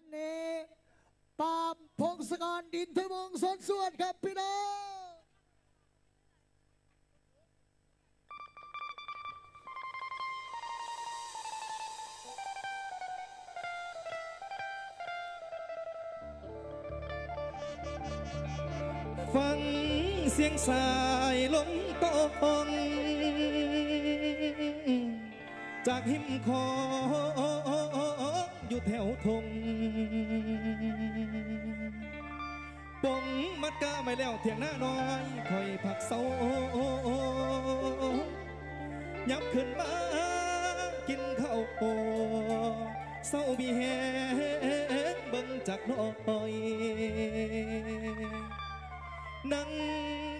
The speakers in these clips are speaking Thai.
านนี้ปามพงศกรดินทวงศ์สนส่วนครับพี่น้องฟังเสียงสายลมตองจากหิมคอง แผ่วทงปงมัดก้าไม่แล้วเถียงหน้าน้อยคอยผักเสายับขึ้นมากินข้าวโอเศร้ามีแหงเบิ่งจากน้อยนั่ง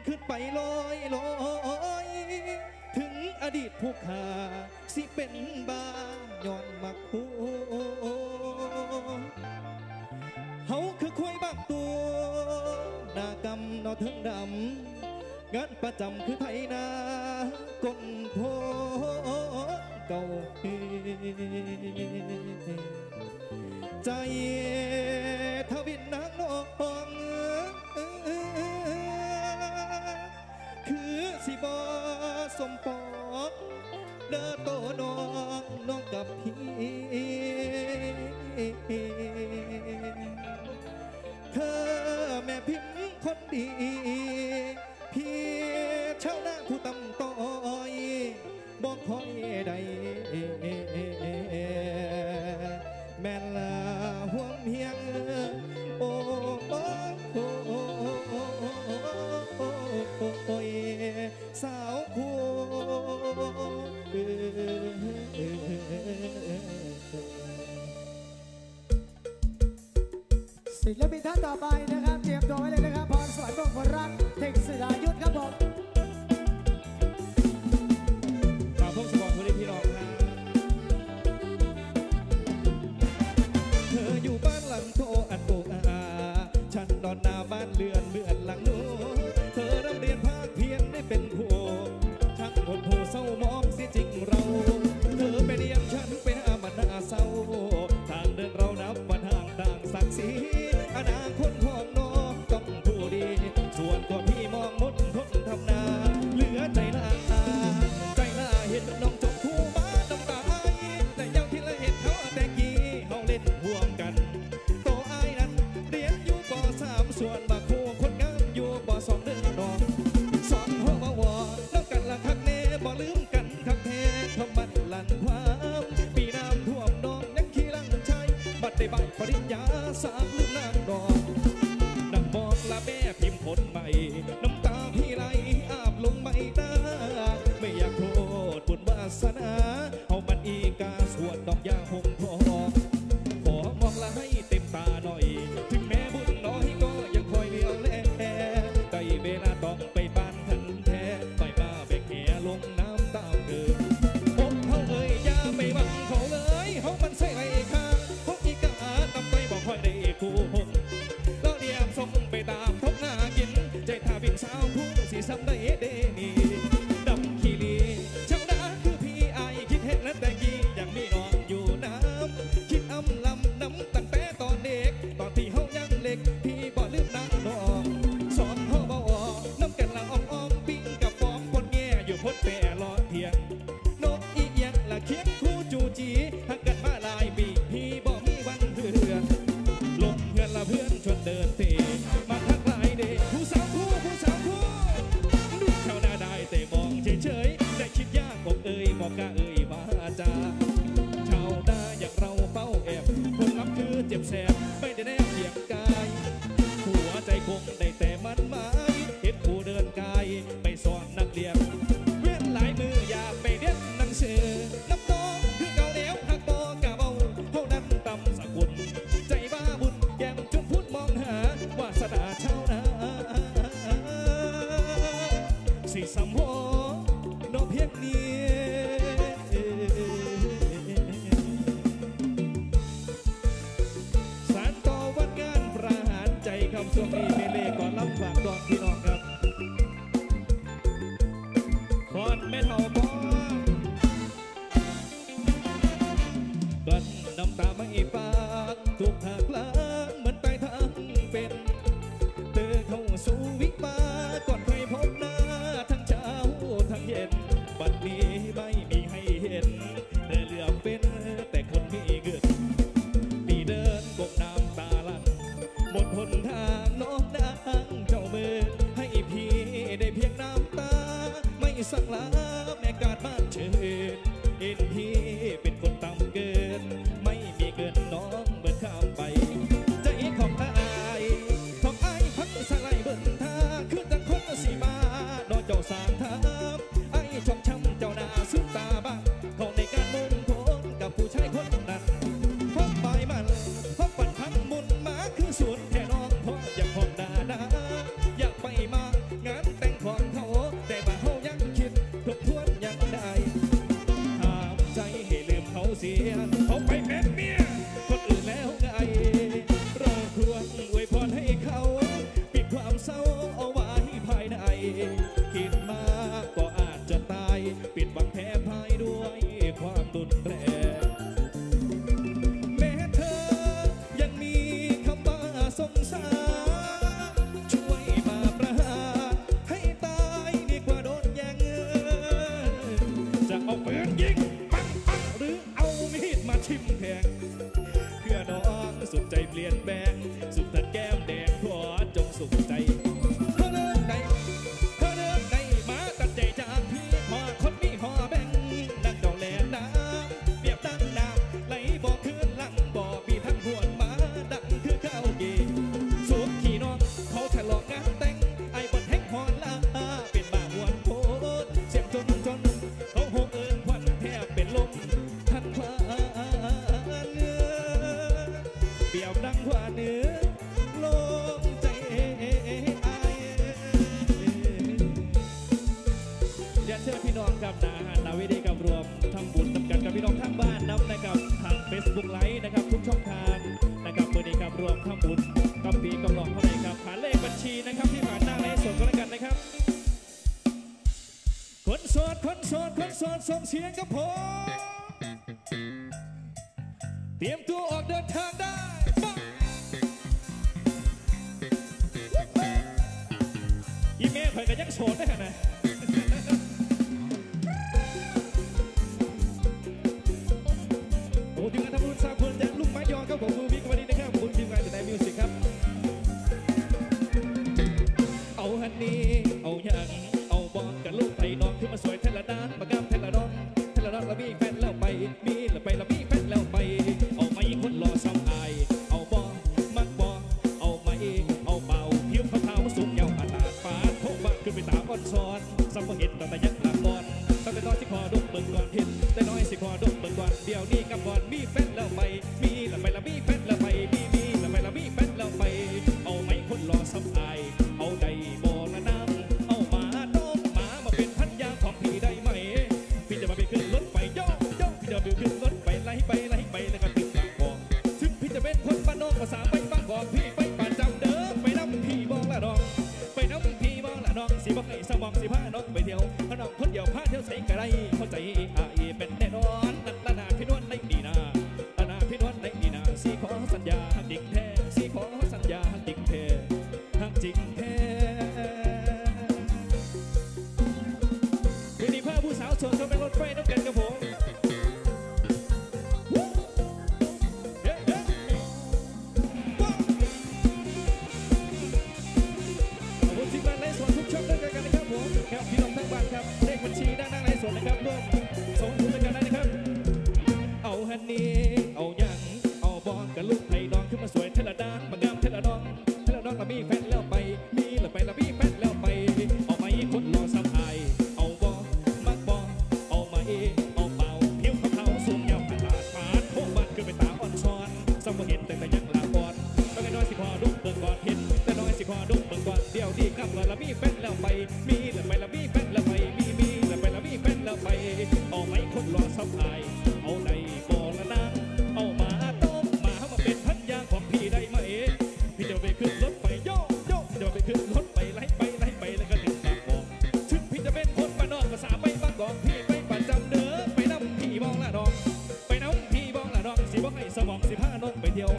ขึ้นไปลอยลอย อดีตผู้ขาสิเป็นบาย้อนมาคูเฮาคือควยบากตัวดากำนอถึงดำงานประจำคือไถนากนโพเก่าใจเทวินนางนองับพี่ เธอแม่พิมพ์คนดี ศิลปินท่านต่อไปนะครับ เตรียมตัวไว้เลย ได้บปริญญาสามลูกนั้น ดำขี้ลีชาวนาคือพี่ไอคิดเห็นแล้แต่ยียังมีน้องอยู่น้ำคิดอำลำนำตั้งแต่อเด็ก ตอนที่เฮายังเล็ก พี่บ่ลืมนางน้องสอนพ่อบ่อน้ำกันละอ่องอ่องปิ้งกับฟองคนแง่อยู่พดแปรล้อเทียงนกอีเอียงละเคียงคู่จูจีหักกันมาลายปี សិសំហោដល់ភាពនេះ นทางน้มนางเจ้าเบิดให้พี่ได้เพียงน้ำตา ไม่สักลาแม่กาดบ้านเชิญ นะครับทุกช่องทางนะครับเมื่อนี้กับรวมทำบุญกับปีกับน้องเท่าไหร่ครับผ่านเลขบัญชีนะครับที่ผ่านหน้าไลฟ์สดก็แล้วกันนะครับ คนโสดคนโสดคนโสดส่งเสียงกับผมเตรียมตัวออกเดินทางได้อีเมลเผยกันยังโสดได้ขนาด มาสวยเทละดานมากามเทละดอนเทละดอนล้วมีแฟนแล้วไปมีแล้วไปล้วมีแฟนแล้วไปเอาไม่คนรอซ้ำอาย เอาบอมักบอเอาไม่เอาเบาเพียวเท้าๆสูงยาวอาตาดฟ้าโคกบ้าขึ้นไปตาอ่อนซ้อนสัมผัสเห็นตั้งแต่ยังหลังบอลตั้งแต่ตอนที่คอดกเบิ่งก่อนเห็นแต่น้อยสิคอดกเบิ่งก่อนเดี๋ยวนี้กับบอลมีแฟน บอกไอ้สมองสิพาน้องไปเที่ยวพน้องคนเดียวพาเที่ยวใส่กระไรเข้าใจอายเป็นแน่นอนนักละนาพี่นวลในดีนาตนาพี่นวลในดีนาสีขอสัญญาหักจริงแท้สีขอสัญญาหักจริงแท้หักจริงแท้วันนี้พาผู้สาวชวนเข้าไปรถไฟน้ำกัน ดี๋ยวนี้กลับล้วมีแฟนแล้วไป มีล้วไปล้วมีแฟนแล้วไป มีมีล้วไปล้วมีแฟนแล้วไปเอาไหมคนรอซ้ำอาย เอาในบ่อละนางเอามาต้มมามาเป็นพันยาของพี่ได้ไหมพี่จะไปขึ้นรถไฟโยกโยกจะไปขึ้นรถไฟไล่ไปไล่ไปแล้วก็ถึงบางกอกถึงพี่จะเป็นคนบ้านนอกภาษาไปบางกอกพี่ไปประจำเด้อไปน้ำพี่บองละดอง ไปน้ำพี่บองละดองสิบอกให้สมองสิพานกไปเที่ยว